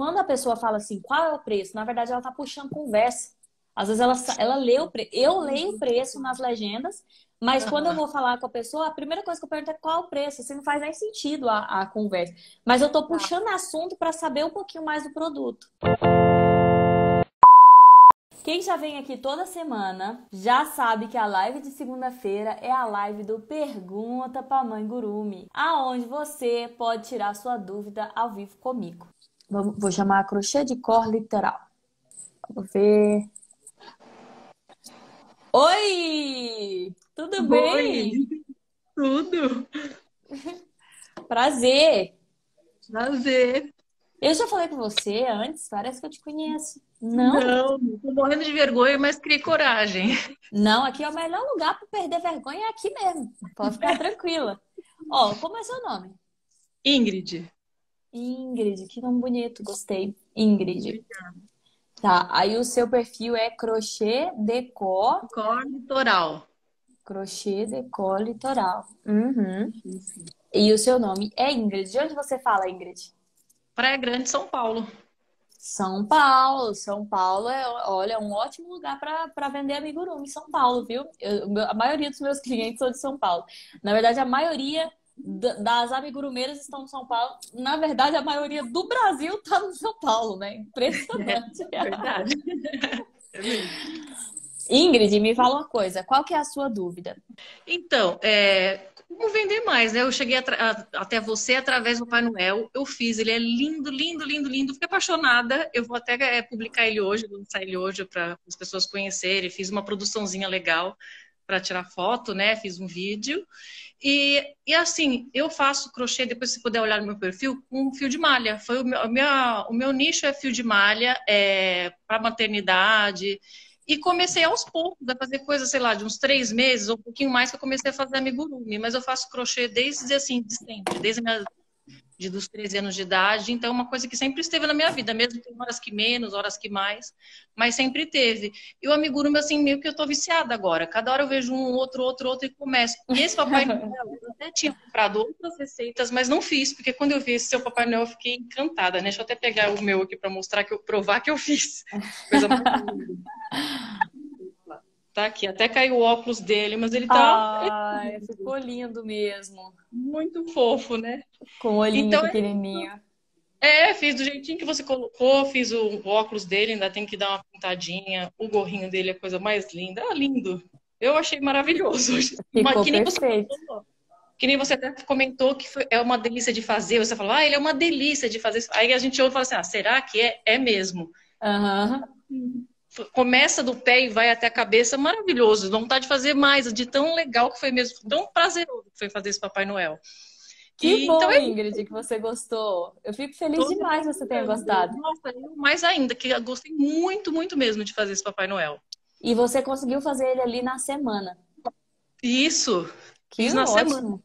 quando a pessoa fala assim, qual é o preço? Na verdade, ela tá puxando conversa. Às vezes ela, ela lê o preço. Eu leio o preço nas legendas, mas quando eu vou falar com a pessoa, a primeira coisa que eu pergunto é qual é o preço. Assim, não faz nem sentido a, a conversa. Mas eu tô tá. puxando assunto para saber um pouquinho mais do produto. Quem já vem aqui toda semana já sabe que a live de segunda-feira é a live do Pergunta pra Mãe Gurumi, aonde você pode tirar sua dúvida ao vivo comigo. Vou chamar a crochê de cor literal. Vamos ver. Oi! Tudo bem? Oi. Tudo. Prazer. Prazer. Eu já falei com você antes, parece que eu te conheço. Não? Não, tô morrendo de vergonha, mas criei coragem. Não, aqui é o melhor lugar para perder vergonha, é aqui mesmo. Pode ficar tranquila. Ó, como é seu nome? Ingrid. Ingrid, que nome bonito, gostei. Ingrid. Tá, aí o seu perfil é crochê decor. Decor litoral. Crochê decor litoral. Uhum. E o seu nome é Ingrid. De onde você fala, Ingrid? Praia Grande, São Paulo. São Paulo, São Paulo é, olha, um ótimo lugar para vender amigurumi, São Paulo, viu? Eu, a maioria dos meus clientes são de São Paulo. Na verdade, a maioria das amigurumeiras estão em São Paulo. Na verdade, a maioria do Brasil está no São Paulo, né? Impressionante. É, verdade. Ingrid, me fala uma coisa, qual que é a sua dúvida? Então, é, como vender mais, né? Eu cheguei a, até você através do Pai Noel. Eu fiz, ele é lindo, lindo, lindo, lindo. Fiquei apaixonada. Eu vou até é, publicar ele hoje, lançar ele hoje para as pessoas conhecerem. Fiz uma produçãozinha legal para tirar foto, né? Fiz um vídeo. E, e assim, eu faço crochê, depois se puder olhar no meu perfil, com fio de malha. Foi o meu, minha, o meu nicho é fio de malha, é, para maternidade. E comecei aos poucos a fazer coisas, sei lá, de uns três meses ou um pouquinho mais que eu comecei a fazer amigurumi. Mas eu faço crochê desde assim, de sempre, desde minha, de, dos 13 anos de idade. Então, é uma coisa que sempre esteve na minha vida, mesmo tem horas que menos, horas que mais, mas sempre teve. E o amigurumi, assim, meio que eu tô viciada agora. Cada hora eu vejo um, outro, outro, outro e começo. Esse Papai Noel, eu até tinha comprado outras receitas, mas não fiz, porque quando eu vi esse seu Papai Noel, eu fiquei encantada, né? Deixa eu até pegar o meu aqui para mostrar que eu provar que eu fiz. Coisa muito linda. Tá aqui, até caiu o óculos dele, mas ele tá. Ai, ficou lindo mesmo. Muito fofo, né? Com o olhinho então, pequenininho. É, fiz do jeitinho que você colocou, fiz o óculos dele, ainda tem que dar uma pintadinha. O gorrinho dele é a coisa mais linda. Ah, lindo. Eu achei maravilhoso. Ficou que nem perfeito. Você que nem você até comentou que foi, é uma delícia de fazer. Você falou, ah, ele é uma delícia de fazer. Aí a gente ouve e fala assim, ah, será que é? É mesmo. Uhum começa do pé e vai até a cabeça, maravilhoso. Vontade de fazer mais, de tão legal que foi mesmo, tão prazeroso que foi fazer esse Papai Noel. Que e, bom, então, é Ingrid, que você gostou. Eu fico feliz demais que você tenha gostado. Nossa, eu mais ainda, que eu gostei muito, muito mesmo de fazer esse Papai Noel. E você conseguiu fazer ele ali na semana. Isso. Que Fiz na ótimo. semana.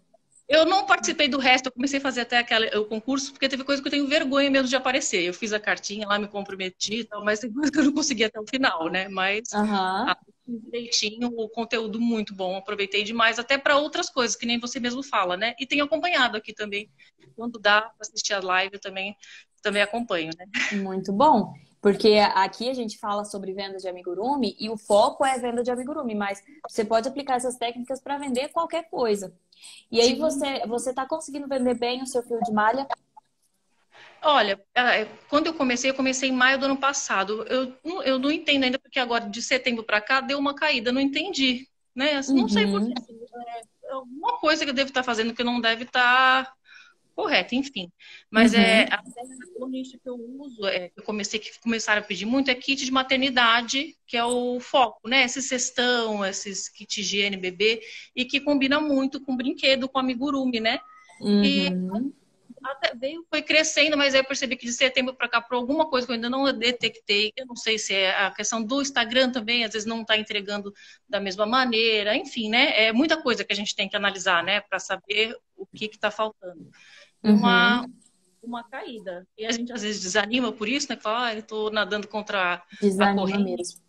Eu não participei do resto, eu comecei a fazer até aquele, o concurso, porque teve coisa que eu tenho vergonha mesmo de aparecer. Eu fiz a cartinha lá, me comprometi e tal, mas tem coisa que eu não consegui até o final, né? Mas uhum. direitinho, o conteúdo muito bom, aproveitei demais, até para outras coisas, que nem você mesmo fala, né? E tenho acompanhado aqui também. Quando dá para assistir a live, eu também, também acompanho, né? Muito bom. Porque aqui a gente fala sobre venda de amigurumi e o foco é venda de amigurumi, mas você pode aplicar essas técnicas para vender qualquer coisa. E aí Sim. você você está conseguindo vender bem o seu fio de malha? Olha, é, quando eu comecei, eu comecei em maio do ano passado. Eu, eu não entendo ainda, porque agora de setembro para cá deu uma caída, não entendi. Né? Assim, não uhum. sei por quê. É alguma coisa que eu devo estar fazendo que não deve estar correto, enfim. Mas é, uhum. é o nicho que eu uso, é, eu comecei que começaram a pedir muito é kit de maternidade, que é o foco, né? Esse cestão, esses kits higiene bebê e que combina muito com brinquedo, com amigurumi, né? Uhum. E até veio, foi crescendo, mas aí eu percebi que de setembro para cá, por alguma coisa que eu ainda não detectei, eu não sei se é a questão do Instagram também, às vezes não está entregando da mesma maneira, enfim, né? É muita coisa que a gente tem que analisar, né, para saber o que está faltando uma, uhum. uma caída. E a gente às vezes desanima por isso, né? Fala, ah, eu tô nadando contra desanima a corrente. mesmo.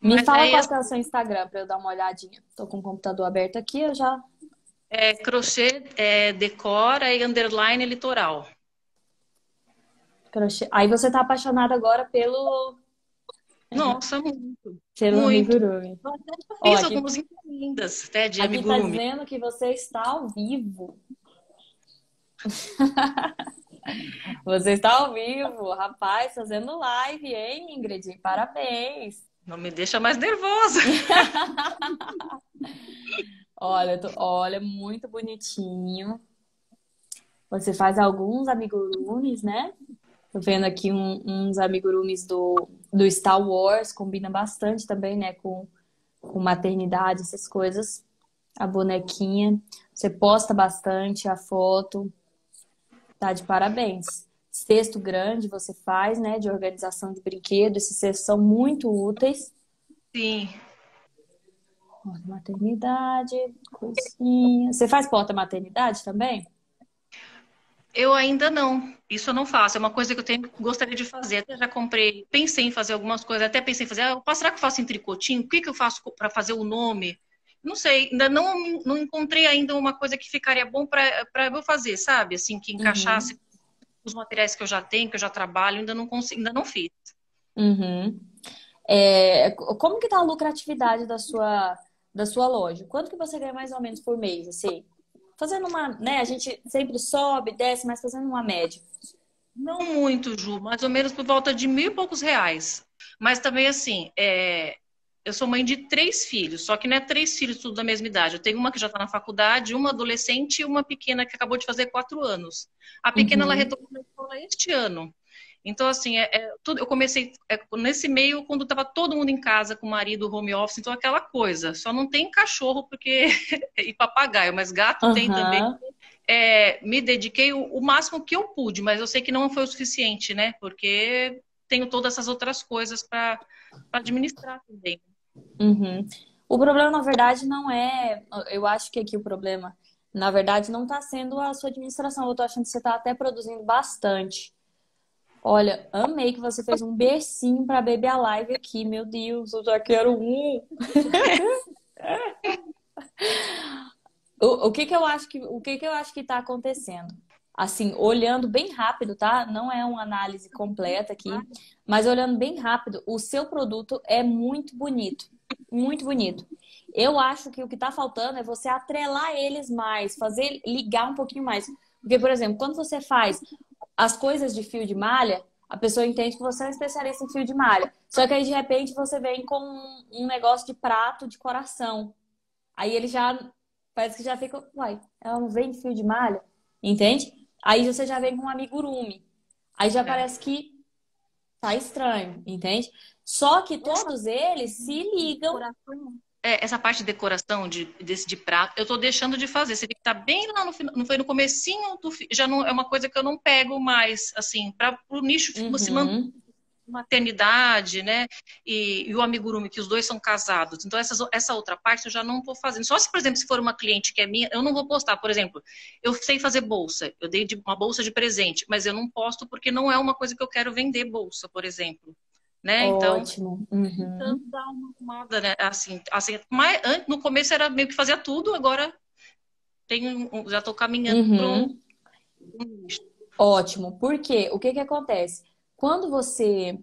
Me Mas fala qual é o seu Instagram para eu dar uma olhadinha. Tô com o computador aberto aqui, eu já. É crochê, é, decora e underline litoral. Crochê. Aí você tá apaixonada agora pelo. Nossa, muito. Pelo muito. amigurumi. Fiz aqui, algumas encomendas até de aqui amigurumi. tá dizendo que você está ao vivo. você está ao vivo, rapaz, fazendo live, hein, Ingrid? Parabéns. Não me deixa mais nervosa. olha, tô, olha, muito bonitinho. Você faz alguns amigurumis, né? Tô vendo aqui um, uns amigurumis do, do Star Wars, combina bastante também, né? Com, com maternidade, essas coisas. A bonequinha. Você posta bastante a foto. Tá de parabéns. Cesto grande você faz, né? De organização de brinquedo. Esses cestos são muito úteis. Sim. Maternidade, coisinha. Você faz porta-maternidade também? Eu ainda não. Isso eu não faço. É uma coisa que eu tenho, gostaria de fazer. Até já comprei, pensei em fazer algumas coisas, até pensei em fazer. Ah, será que eu faço em tricotinho? O que, que eu faço para fazer o nome? Não sei, ainda não, não encontrei ainda uma coisa que ficaria bom para eu fazer, sabe? Assim, que encaixasse uhum. os materiais que eu já tenho, que eu já trabalho, ainda não consigo, ainda não fiz. Uhum. É, como que tá a lucratividade da sua, da sua loja? Quanto que você ganha mais ou menos por mês, assim? fazendo uma, né? A gente sempre sobe, desce, mas fazendo uma média. Não muito, Ju, mais ou menos por volta de mil e poucos reais. Mas também, assim, é... eu sou mãe de três filhos, só que não é três filhos tudo da mesma idade. Eu tenho uma que já está na faculdade, uma adolescente e uma pequena que acabou de fazer quatro anos. A pequena, uhum. ela retornou na escola este ano. Então, assim, é, é, tudo, eu comecei é, nesse meio quando estava todo mundo em casa com o marido, home office, então aquela coisa. Só não tem cachorro porque e papagaio, mas gato uhum. tem também. É, me dediquei o, o, máximo que eu pude, mas eu sei que não foi o suficiente, né? Porque tenho todas essas outras coisas para administrar também. Uhum. O problema, na verdade, não é. Eu acho que aqui o problema, na verdade, não está sendo a sua administração. Eu estou achando que você está até produzindo bastante. Olha, amei que você fez um bercinho para beber a live aqui. Meu Deus, eu já quero um. o, o que que eu acho que o que que eu acho que está acontecendo? Assim, olhando bem rápido, tá? Não é uma análise completa aqui, mas olhando bem rápido, o seu produto é muito bonito, muito bonito. Eu acho que o que está faltando é você atrelar eles mais, fazer ligar um pouquinho mais. Porque, por exemplo, quando você faz as coisas de fio de malha, a pessoa entende que você é um especialista em fio de malha. Só que aí, de repente, você vem com um negócio de prato de coração. Aí ele já. Parece que já fica. Uai, ela não vem de fio de malha? Entende? Aí você já vem com um amigurumi. Aí já é. parece que tá estranho, entende? Só que todos eles se ligam. É, essa parte de decoração de, desse de prato, eu tô deixando de fazer. Você tem que tá bem lá no final, não foi no comecinho do já não é uma coisa que eu não pego mais, assim, para o nicho uhum. se manter maternidade, né? E, e, o amigurumi, que os dois são casados. Então, essa, essa outra parte eu já não estou fazendo. Só se, por exemplo, se for uma cliente que é minha, eu não vou postar. Por exemplo, eu sei fazer bolsa, eu dei de, uma bolsa de presente, mas eu não posto porque não é uma coisa que eu quero vender bolsa, por exemplo né? Então, Ótimo. Então, uhum. então dá uma arrumada, né? Assim, assim, mas no começo era meio que fazia tudo, agora tenho, já estou caminhando uhum. pro... Ótimo. Por quê? O que que acontece? Quando você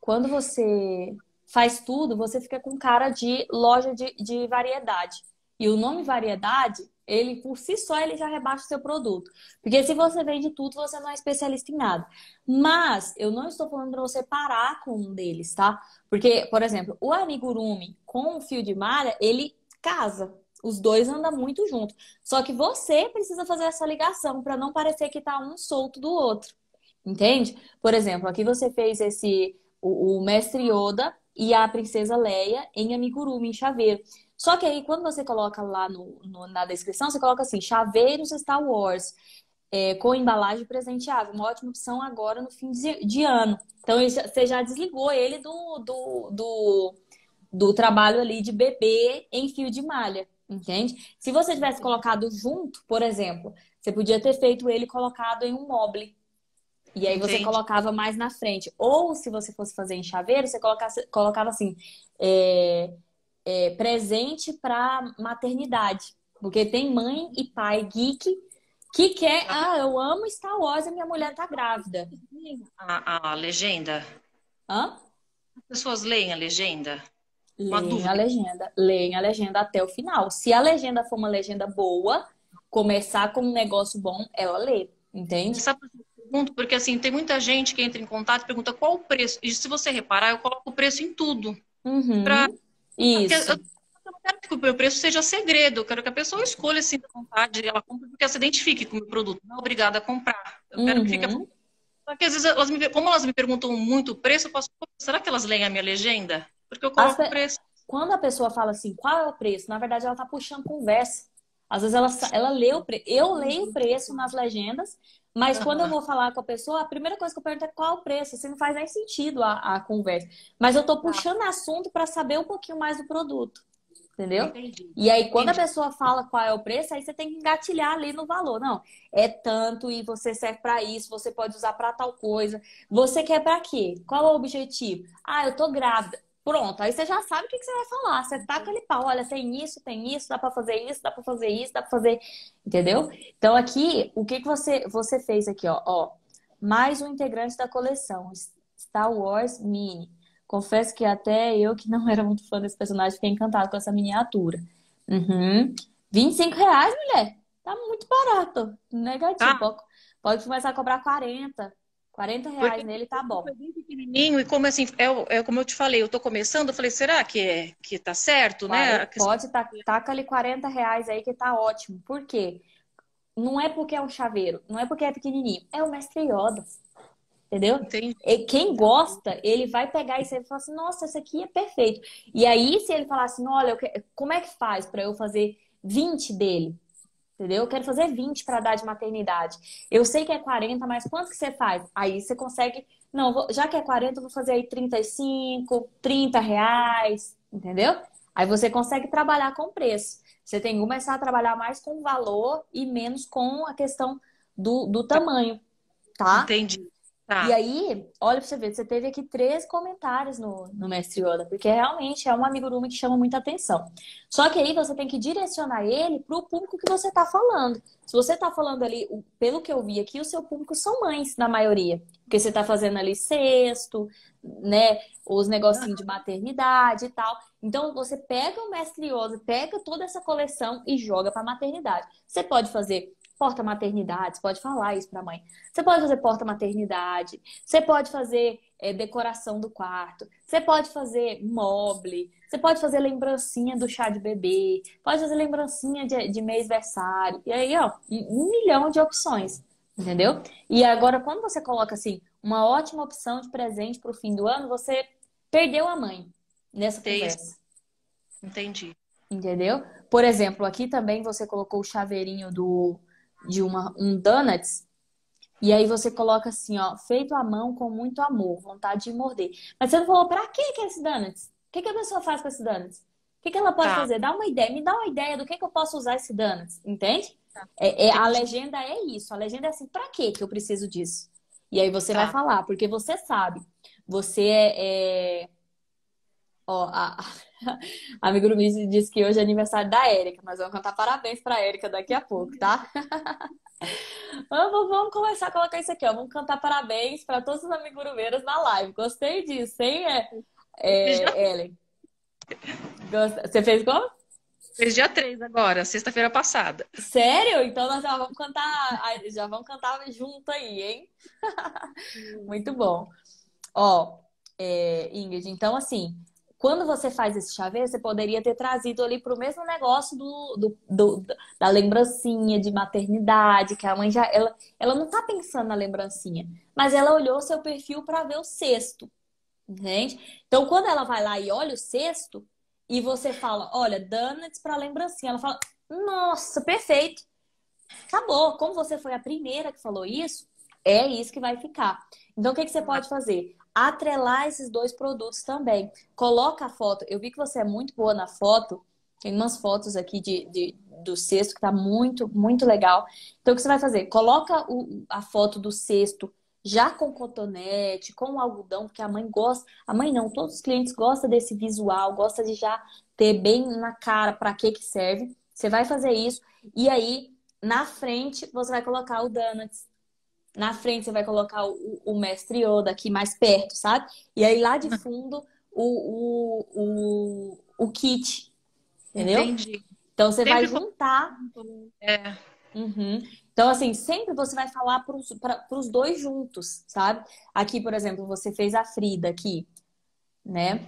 quando você faz tudo, você fica com cara de loja de, de variedade. E o nome variedade ele por si só ele já rebaixa o seu produto. Porque se você vende tudo, você não é especialista em nada. Mas eu não estou falando para você parar com um deles, tá? Porque, por exemplo, o amigurumi com o fio de malha, ele casa. Os dois andam muito junto. Só que você precisa fazer essa ligação para não parecer que tá um solto do outro. Entende? Por exemplo, aqui você fez esse o, o mestre Yoda e a princesa Leia em amigurumi em chaveiro. Só que aí, quando você coloca lá no, no na descrição, você coloca assim, chaveiros Star Wars, é, com embalagem presenteável. Uma ótima opção agora no fim de, de ano. Então, você já desligou ele do, do, do, do trabalho ali de bebê em fio de malha, entende? Se você tivesse colocado junto, por exemplo, você podia ter feito ele colocado em um mobile. E aí você Entendi. colocava mais na frente. Ou se você fosse fazer em chaveiro, você colocasse, colocava assim, é, é, presente para maternidade. Porque tem mãe e pai geek que quer, ah, eu amo Star Wars e minha mulher tá grávida. A, a legenda? Hã? As pessoas leem a legenda? Leem a legenda, leem a legenda até o final. Se a legenda for uma legenda boa, começar com um negócio bom, ela lê, entende? Sabe pergunto? Porque assim, tem muita gente que entra em contato e pergunta qual o preço. E se você reparar, eu coloco o preço em tudo. Uhum. Pra... Isso. Eu, eu não quero que o meu preço seja segredo, eu quero que a pessoa escolha assim da vontade, ela compre porque ela se identifique com o meu produto, não é obrigada a comprar. Eu uhum. quero que fique. Uhum. Porque às vezes, elas me, como elas me perguntam muito o preço, eu posso. Será que elas leem a minha legenda? Porque eu coloco o preço. Quando a pessoa fala assim, qual é o preço? Na verdade, ela está puxando conversa. Às vezes ela, ela lê o preço. Eu leio o preço nas legendas, mas quando eu vou falar com a pessoa, a primeira coisa que eu pergunto é qual o preço. Assim, não faz nem sentido a, a conversa. Mas eu estou tá. puxando assunto para saber um pouquinho mais do produto. Entendeu? Entendi. E aí, quando Entendi. a pessoa fala qual é o preço, aí você tem que engatilhar ali no valor. Não, é tanto e você serve para isso, você pode usar para tal coisa. Você quer para quê? Qual é o objetivo? Ah, eu tô grávida. Pronto, aí você já sabe o que, que você vai falar. Você tá aquele pau, olha, tem isso, tem isso, dá para fazer isso, dá para fazer isso, dá para fazer, entendeu? Então aqui, o que que você você fez aqui, ó, ó, mais um integrante da coleção, Star Wars Mini. Confesso que até eu que não era muito fã desse personagem fiquei encantado com essa miniatura. Uhum. 25 reais, mulher. Tá muito barato. Negativo. Ah. Pode, pode começar a cobrar 40. 40 reais Porque nele tá bom. bem pequenininho e como assim, é, é, como eu te falei, eu tô começando, eu falei, será que é que tá certo, né? Pode, tá, taca ali 40 reais aí que tá ótimo. Por quê? Não é porque é um chaveiro, não é porque é pequenininho, é o mestre Yoda. Entendeu? Entendi. E quem gosta, ele vai pegar isso e falar assim, nossa, esse aqui é perfeito. E aí, se ele falar assim, olha, como é que faz para eu fazer 20 dele? Entendeu? Eu quero fazer 20 para dar de maternidade. Eu sei que é 40, mas quanto que você faz? Aí você consegue. Não, já que é 40, eu vou fazer aí 35, 30 reais, entendeu? Aí você consegue trabalhar com preço. Você tem que começar a trabalhar mais com valor e menos com a questão do, do tamanho, tá? Entendi. Tá. E aí, olha pra você ver, você teve aqui três comentários no, no Mestre Yoda, porque realmente é um amigurumi que chama muita atenção. Só que aí você tem que direcionar ele pro público que você tá falando. Se você tá falando ali, pelo que eu vi aqui, o seu público são mães, na maioria. Porque você tá fazendo ali cesto, né? Os negocinhos de maternidade e tal. Então, você pega o Mestre Yoda, pega toda essa coleção e joga pra maternidade. Você pode fazer porta-maternidade, você pode falar isso para a mãe. Você pode fazer porta-maternidade, você pode fazer é, decoração do quarto, você pode fazer mobile, você pode fazer lembrancinha do chá de bebê, pode fazer lembrancinha de, de mês-versário. E aí, ó, um milhão de opções, entendeu? E agora, quando você coloca assim, uma ótima opção de presente para o fim do ano, você perdeu a mãe nessa conversa. Entendi. Entendeu? Por exemplo, aqui também você colocou o chaveirinho do de uma, um donuts, e aí você coloca assim, ó, feito à mão com muito amor, vontade de morder. Mas você não falou, pra que que é esse donuts? O que, que a pessoa faz com esse donuts? O que, que ela pode tá. fazer? Dá uma ideia, me dá uma ideia do que, que eu posso usar esse donuts, entende? Tá. É, é, a legenda é isso, a legenda é assim, pra que que eu preciso disso? E aí você tá. vai falar, porque você sabe, você é, é Ó, a, a amigo disse que hoje é aniversário da Érica, mas vamos cantar parabéns pra Érica daqui a pouco, tá? vamos, vamos começar a colocar isso aqui, ó. Vamos cantar parabéns para todos os amigurumeiros na live. Gostei disso, hein, é, é, Ellen? Você fez como? Fez dia 3 agora, sexta-feira passada. Sério? Então nós já vamos cantar, já vamos cantar junto aí, hein? Muito bom. Ó, é, Ingrid, então assim, quando você faz esse chaveiro, você poderia ter trazido ali para o mesmo negócio do, do, do, da lembrancinha de maternidade, que a mãe já. Ela, ela não está pensando na lembrancinha, mas ela olhou seu perfil para ver o cesto. Entende? Então, quando ela vai lá e olha o cesto, e você fala, olha, donuts para lembrancinha, ela fala, nossa, perfeito. Acabou. Como você foi a primeira que falou isso, é isso que vai ficar. Então, o que, que você pode fazer? Atrelar esses dois produtos também. Coloca a foto. Eu vi que você é muito boa na foto. Tem umas fotos aqui de, de do cesto que tá muito, muito legal. Então, o que você vai fazer? Coloca o, a foto do cesto já com cotonete, com algodão, porque a mãe gosta. A mãe não, todos os clientes gostam desse visual, gosta de já ter bem na cara para que que serve. Você vai fazer isso e aí Na frente, você vai colocar o donuts. Na frente, você vai colocar o, o mestre Yoda aqui mais perto, sabe? E aí, lá de fundo, o, o, o, o kit. Entendeu? Entendi. Então, você sempre vai juntar. É. Uhum. Então, assim, sempre você vai falar para os dois juntos, sabe? Aqui, por exemplo, você fez a Frida aqui, né?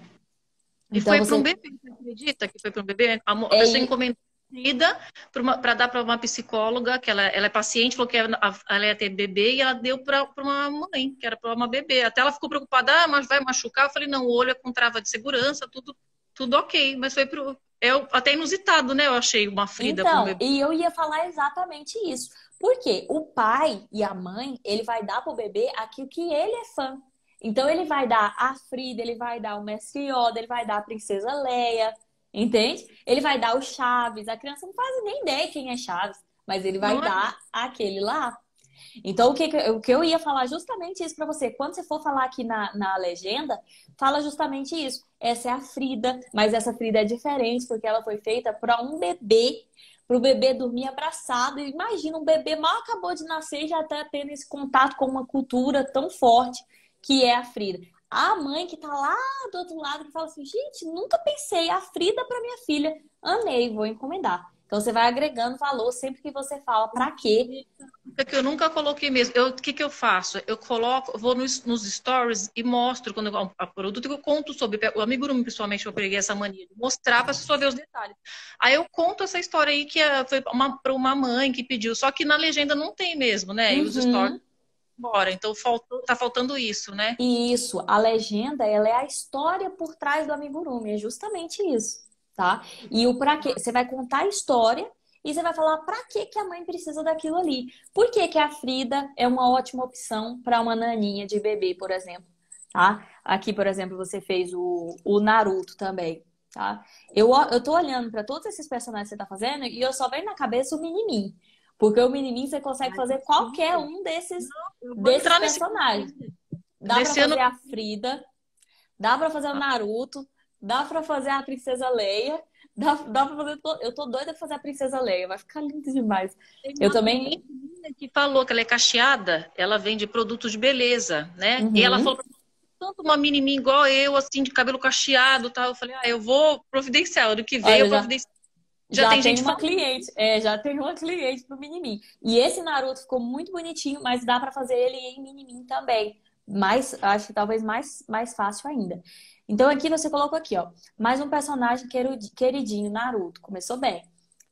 E então, foi você... para um bebê, você acredita que foi para um bebê? A, a é... pessoa encomendou Frida para dar para uma psicóloga, que ela, ela é paciente, falou que ela, ela ia ter bebê e ela deu para uma mãe, que era para uma bebê. Até ela ficou preocupada, ah, mas vai machucar? Eu falei, não, o olho é com trava de segurança, tudo, tudo ok. Mas foi pro, eu, até inusitado, né? Eu achei uma Frida então, bebê. E eu ia falar exatamente isso. Porque o pai e a mãe, ele vai dar pro bebê aquilo que ele é fã. Então ele vai dar a Frida, ele vai dar o Mestre Yoda, ele vai dar a Princesa Leia, entende? Ele vai dar o Chaves. A criança não faz nem ideia quem é Chaves, mas ele vai não dar é. aquele lá. Então, o que, o que eu ia falar justamente isso para você. Quando você for falar aqui na, na legenda, fala justamente isso. Essa é a Frida, mas essa Frida é diferente porque ela foi feita para um bebê para o bebê dormir abraçado. Imagina, um bebê mal acabou de nascer e já está tendo esse contato com uma cultura tão forte que é a Frida. A mãe que está lá do outro lado que fala assim: gente, nunca pensei a Frida para minha filha, amei, vou encomendar. Então você vai agregando valor sempre que você fala para quê. É que eu nunca coloquei mesmo. O que, que eu faço? Eu coloco, vou nos, nos stories e mostro quando eu a produto que eu conto sobre. O amigurumi, principalmente, eu peguei essa mania de mostrar para só ver os detalhes. Aí eu conto essa história aí que é, foi para uma mãe que pediu, só que na legenda não tem mesmo, né? E os uhum. stories embora. Então faltou, tá faltando isso, né? Isso, a legenda, ela é a história por trás do amigurumi, é justamente isso tá? E o para quê? Você vai contar a história e você vai falar para que que a mãe precisa daquilo ali. Por que que a Frida é uma ótima opção para uma naninha de bebê, por exemplo, tá? Aqui, por exemplo, você fez o, o Naruto também, tá? Eu, eu tô olhando para todos esses personagens que você tá fazendo e eu só vejo na cabeça o Minimin. Porque o Minimin você consegue fazer qualquer um desses, desses personagens. Dá pra fazer a Frida, dá pra fazer o Naruto, Dá pra fazer a Princesa Leia. Dá, dá pra fazer. Eu tô doida pra fazer a Princesa Leia. Vai ficar lindo demais. Eu também. Que falou que ela é cacheada, ela vende produtos de beleza, né? Uhum. E ela falou tanto uma mini igual eu, assim, de cabelo cacheado tal. Eu falei, ah, eu vou providenciar. Ano que vem Olha, eu providenciar. Já, já, tem, tem uma cliente, é, já tem uma cliente pro Minimin. E esse Naruto ficou muito bonitinho, mas dá para fazer ele em Minimin também. Mais, acho que talvez mais, mais fácil ainda. Então aqui você colocou aqui, ó, mais um personagem queridinho, Naruto. Começou bem.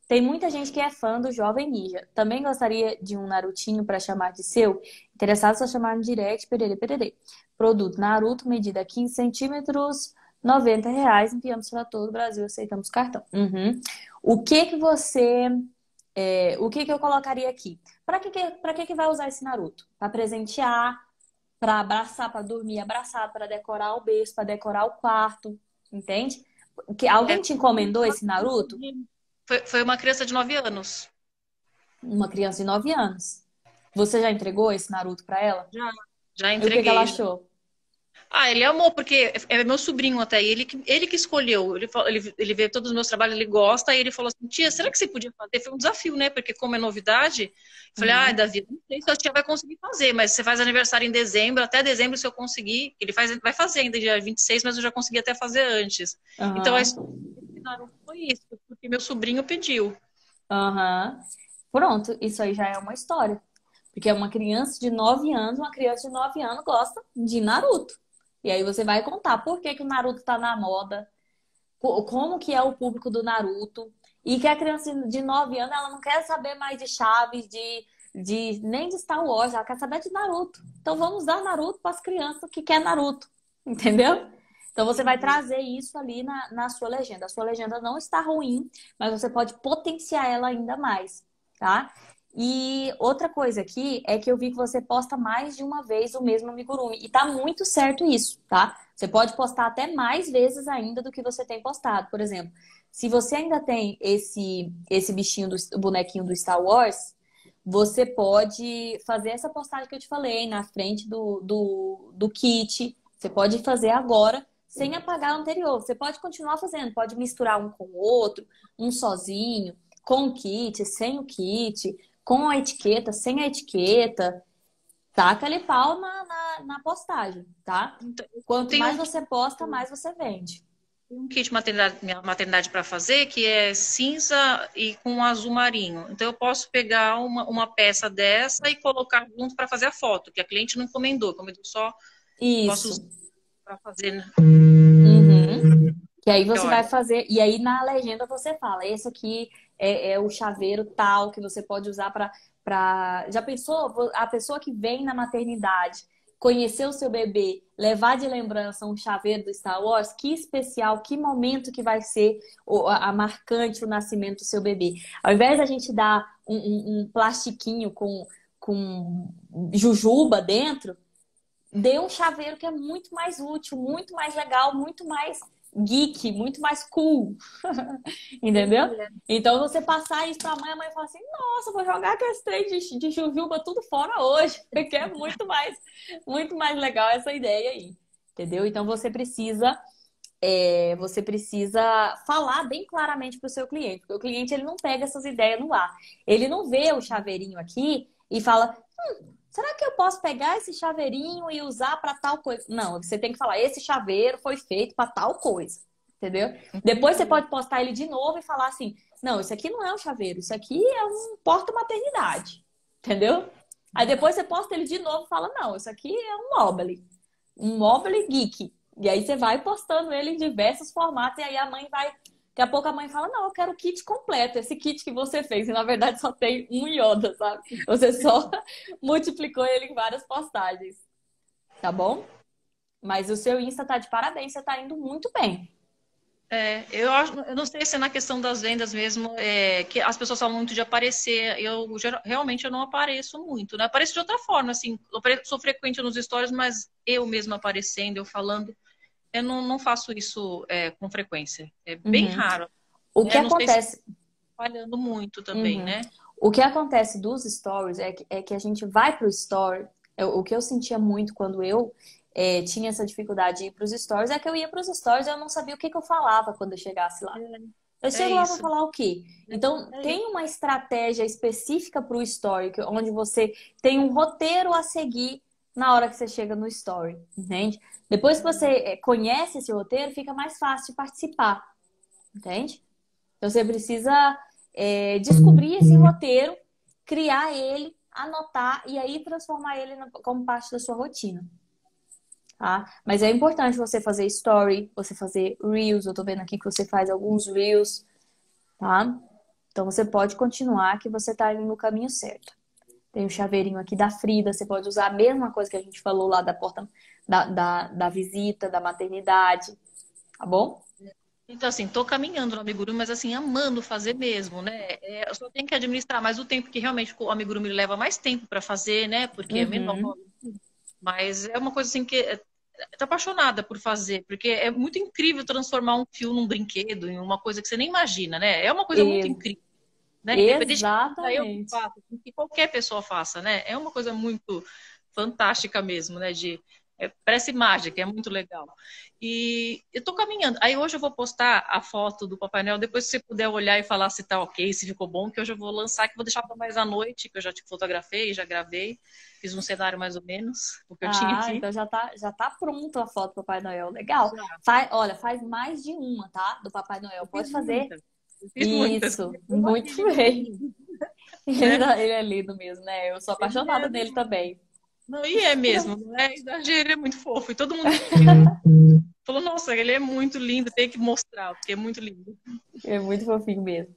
Tem muita gente que é fã do Jovem Ninja. Também gostaria de um Narutinho para chamar de seu? Interessado só chamar no direct, perere, perere. Produto Naruto, medida 15 centímetros, 90 reais. Enviamos para todo o Brasil, aceitamos cartão. Uhum. O que que você... É, o que que eu colocaria aqui? Para que, que, pra que que vai usar esse Naruto? Para presentear, para abraçar, para dormir abraçado, para decorar o berço, para decorar o quarto, entende? Que alguém te encomendou esse Naruto? Foi, foi uma criança de 9 anos. Uma criança de 9 anos. Você já entregou esse Naruto para ela? Já, já entreguei. E o que, que ela achou? Ah, ele amou, porque é meu sobrinho até, ele que, ele que escolheu. Ele, ele, ele vê todos os meus trabalhos, ele gosta, e ele falou assim: tia, será que você podia fazer? Foi um desafio, né? Porque, como é novidade, eu falei: uhum. ah, Davi, não sei se a tia vai conseguir fazer, mas você faz aniversário em dezembro, até dezembro, se eu conseguir. Ele faz, vai fazer ainda dia 26, mas eu já consegui até fazer antes. Uhum. Então, a história foi isso, porque meu sobrinho pediu. Aham. Uhum. Pronto, isso aí já é uma história. Porque é uma criança de 9 anos, uma criança de 9 anos gosta de Naruto. E aí você vai contar por que, que o Naruto tá na moda, como que é o público do Naruto, e que a criança de 9 anos ela não quer saber mais de Chaves, de, de nem de Star Wars, ela quer saber de Naruto. Então vamos dar Naruto para as crianças que quer Naruto, entendeu? Então você vai trazer isso ali na, na sua legenda. A sua legenda não está ruim, mas você pode potenciar ela ainda mais, tá? E outra coisa aqui é que eu vi que você posta mais de uma vez o mesmo amigurumi. E tá muito certo isso, tá? Você pode postar até mais vezes ainda do que você tem postado. Por exemplo, se você ainda tem esse, esse bichinho do bonequinho do Star Wars, você pode fazer essa postagem que eu te falei na frente do, do, do kit. Você pode fazer agora sem apagar o anterior. Você pode continuar fazendo, pode misturar um com o outro, um sozinho, com o kit, sem o kit com a etiqueta, sem a etiqueta. Taca ali pau na, na, na postagem, tá? Então, Quanto mais você posta, mais você vende. Um kit maternidade, maternidade para fazer que é cinza e com azul marinho. Então eu posso pegar uma, uma peça dessa e colocar junto para fazer a foto, que a cliente não encomendou, encomendou só. Isso. Para fazer. Né? Uhum. Que aí você vai fazer, e aí na legenda você fala, esse aqui é, é o chaveiro tal que você pode usar para Pra... Já pensou a pessoa que vem na maternidade, conhecer o seu bebê, levar de lembrança um chaveiro do Star Wars? Que especial, que momento que vai ser a marcante o nascimento do seu bebê. Ao invés da gente dar um, um, um plastiquinho com, com jujuba dentro, dê um chaveiro que é muito mais útil, muito mais legal, muito mais geek, muito mais cool. Entendeu? Então você passar isso pra mãe, a mãe fala assim: nossa, vou jogar aquele trem de, de jujuba tudo fora hoje, porque é muito mais, muito mais legal essa ideia aí. Entendeu? Então você precisa. É, você precisa falar bem claramente para o seu cliente, porque o cliente ele não pega essas ideias no ar. Ele não vê o chaveirinho aqui e fala: hum, será que eu posso pegar esse chaveirinho e usar para tal coisa? Não, você tem que falar, esse chaveiro foi feito para tal coisa, entendeu? Depois você pode postar ele de novo e falar assim, não, isso aqui não é um chaveiro, isso aqui é um porta-maternidade, entendeu? Aí depois você posta ele de novo e fala, não, isso aqui é um mobile, um mobile geek. E aí você vai postando ele em diversos formatos e aí a mãe vai Daqui a pouco a mãe fala: Não, eu quero o kit completo, esse kit que você fez. E na verdade só tem um Yoda, sabe? Você só multiplicou ele em várias postagens. Tá bom? Mas o seu Insta tá de parabéns, você tá indo muito bem. É, eu, eu não sei se é na questão das vendas mesmo, é, que as pessoas falam muito de aparecer. Eu realmente eu não apareço muito, né? Apareço de outra forma, assim, sou frequente nos stories, mas eu mesma aparecendo, eu falando eu não, não faço isso é, com frequência. É bem uhum. raro. O que acontece. Se falhando muito também, uhum. né? O que acontece dos stories é que, é que a gente vai pro story. Eu, o que eu sentia muito quando eu é, tinha essa dificuldade de ir pros stories é que eu ia pros stories e eu não sabia o que, que eu falava quando eu chegasse lá. É. Eu chego é lá para falar o quê? Então, é tem uma estratégia específica para o story, onde você tem um roteiro a seguir na hora que você chega no story, entende? Depois que você eh, conhece esse roteiro, fica mais fácil de participar, entende? Então você precisa é, descobrir esse roteiro, criar ele, anotar e aí transformar ele como parte da sua rotina. Tá? Mas é importante você fazer story, você fazer reels. Eu tô vendo aqui que você faz alguns reels, tá? Então você pode continuar que você tá indo no caminho certo. Tem o chaveirinho aqui da Frida, você pode usar a mesma coisa que a gente falou lá da porta da, da, da visita, da maternidade, tá bom? Então, assim, tô caminhando no amigurumi, mas assim, amando fazer mesmo, né? É, eu só tenho que administrar mais o tempo, que realmente o amigurumi leva mais tempo para fazer, né? Porque é uhum. é menor. Mas é uma coisa assim que é, tô apaixonada por fazer, porque é muito incrível transformar um fio num brinquedo, em uma coisa que você nem imagina, né? É uma coisa muito incrível. Né? Exatamente. Faço, que qualquer pessoa faça, né? É uma coisa muito fantástica mesmo, né? De, é, parece mágica, é muito legal. E eu tô caminhando. Aí hoje eu vou postar a foto do Papai Noel. Depois, se você puder olhar e falar se tá ok, se ficou bom, que hoje eu vou lançar, que vou deixar para mais à noite, que eu já te fotografei, já gravei. Fiz um cenário mais ou menos, o que eu ah, tinha aqui. Então já tá, já tá pronto a foto do Papai Noel. Legal. Faz, olha, faz mais de uma, tá? Do Papai Noel. Pode fazer. Muita. Isso, muito bem. Ele, ele é lindo mesmo, né? Eu sou apaixonada é nele também. Não, e é mesmo, não é exagero, é muito fofo. E todo mundo falou, nossa, ele é muito lindo, tem que mostrar, porque é muito lindo. É muito fofinho mesmo.